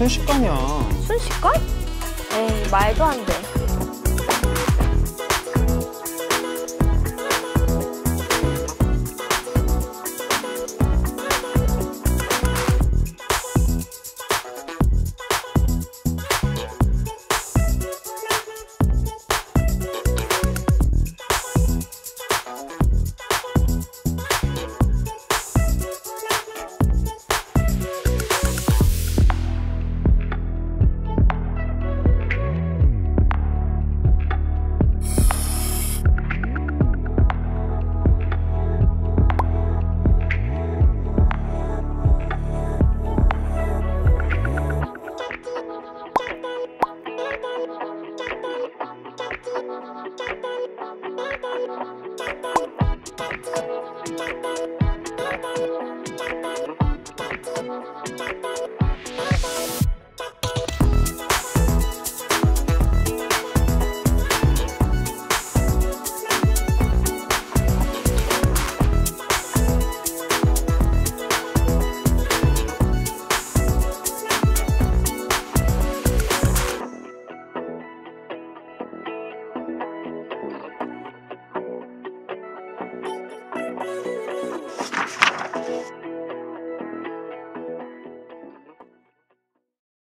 순식간이야. 순식간? 에이, 말도 안 돼. Thank you.